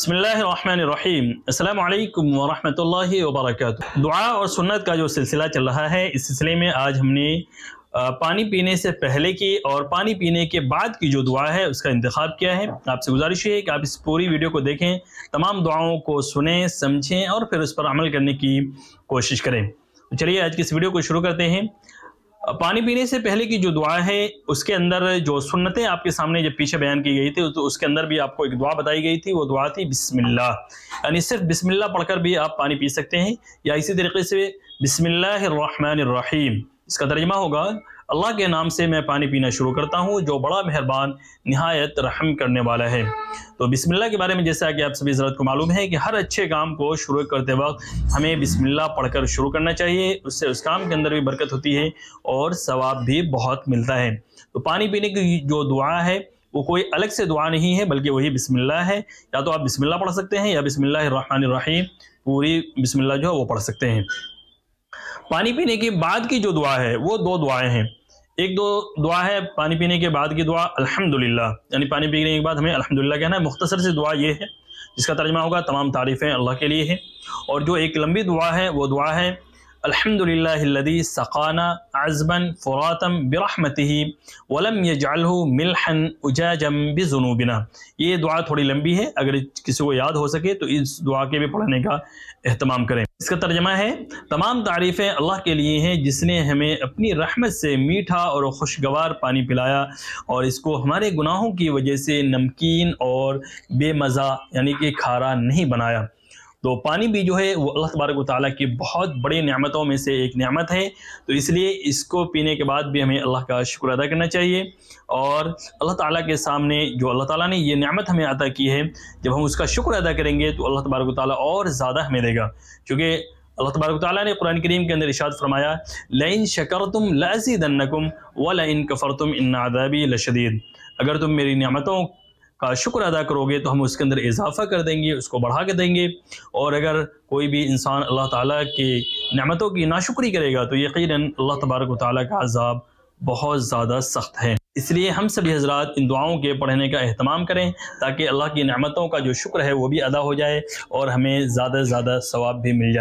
बसमीम अल्लाम वरहमतुल्लाहि वबरकातुहू दुआ और सुन्नत का जो सिलसिला चल रहा है, इस सिलसिले में आज हमने पानी पीने से पहले की और पानी पीने के बाद की जो दुआ है, उसका इंतखब किया है। आपसे गुजारिश है कि आप इस पूरी वीडियो को देखें, तमाम दुआओं को सुने, समझें और फिर उस पर अमल करने की कोशिश करें। तो चलिए आज की इस वीडियो को शुरू करते हैं। पानी पीने से पहले की जो दुआ है, उसके अंदर जो सुन्नतें आपके सामने जब पीछे बयान की गई थी तो उसके अंदर भी आपको एक दुआ बताई गई थी, वो दुआ थी बिस्मिल्लाह। यानी सिर्फ़ बिस्मिल्लाह पढ़कर भी आप पानी पी सकते हैं, या इसी तरीके से बिस्मिल्लाहिर्रहमानिर्रहीम। इसका तर्जमा होगा अल्लाह के नाम से मैं पानी पीना शुरू करता हूँ, जो बड़ा मेहरबान, नहायत रहम करने वाला है। तो बिस्मिल्लाह के बारे में जैसा कि आप सभी ज़रूरत को मालूम है कि हर अच्छे काम को शुरू करते वक्त हमें बिस्मिल्लाह पढ़कर शुरू करना चाहिए, उससे उस काम के अंदर भी बरकत होती है और सवाब भी बहुत मिलता है। तो पानी पीने की जो दुआ है, वो कोई अलग से दुआ नहीं है, बल्कि वही बिस्मिल्लाह है। या तो आप बिस्मिल्लाह पढ़ सकते हैं या बिस्मिल्लाहिर्रहमानिर्रहीम, पूरी बिस्मिल्लाह जो है वो पढ़ सकते हैं। पानी पीने के बाद की जो दुआ है, वो दो दुआएँ हैं। एक दो दुआ है पानी पीने के बाद की दुआ, अल्हम्दुलिल्लाह। यानी पानी पीने के बाद हमें अल्हम्दुलिल्लाह कहना है, मुख्तसर से दुआ ये है, जिसका तर्जमा होगा, तमाम तारीफ़ें अल्लाह के लिए है। और जो एक लंबी दुआ है, वो दुआ है अलहमदिल्लादी सक़ाना अज़बन फ़ुरातम बिरहमतिही वलम यजअलहु मिलहन उजाजम बिजुनूबिना ये दुआ थोड़ी लंबी है, अगर किसी को याद हो सके तो इस दुआ के भी पढ़ने का अहतमाम करें। इसका तर्जमा है, तमाम तारीफ़ें अल्लाह के लिए हैं जिसने हमें अपनी रहमत से मीठा और खुशगवार पानी पिलाया और इसको हमारे गुनाहों की वजह से नमकीन और बेमज़ा यानी कि खारा नहीं बनाया। तो पानी भी जो है वो अल्लाह तबारक ताली की बहुत बड़ी नियामतों में से एक नियामत है। तो इसलिए इसको पीने के बाद भी हमें अल्लाह का शुक्र अदा करना चाहिए। और अल्लाह ताला के सामने जो अल्लाह ताला ने ये नियामत हमें अदा की है, जब हम उसका शुक्र अदा करेंगे तो अल्लाह तबारक ताली और ज़्यादा हमें देगा। क्योंकि अल्लाह तबारक ताली ने कुरान करीम के अंदर इशाद फरमाया, लाइन शकर तुम लजीदन्नकुम व लाइन कफ़र तुम इन लशदीद। अगर तुम मेरी नियामतों का शुक्र अदा करोगे तो हम उसके अंदर इजाफा कर देंगे, उसको बढ़ा के देंगे। और अगर कोई भी इंसान अल्लाह ताला की नमतों की नाशुक्री करेगा तो यकीन अल्लाह तबारक ताली का अजाब बहुत ज़्यादा सख्त है। इसलिए हम सभी हजरात इन दुआओं के पढ़ने का अहतमाम करें, ताकि अल्लाह की नमतों का जो शुक्र है वो भी अदा हो जाए और हमें ज़्यादा से ज़्यादा सवाब भी मिल जाए।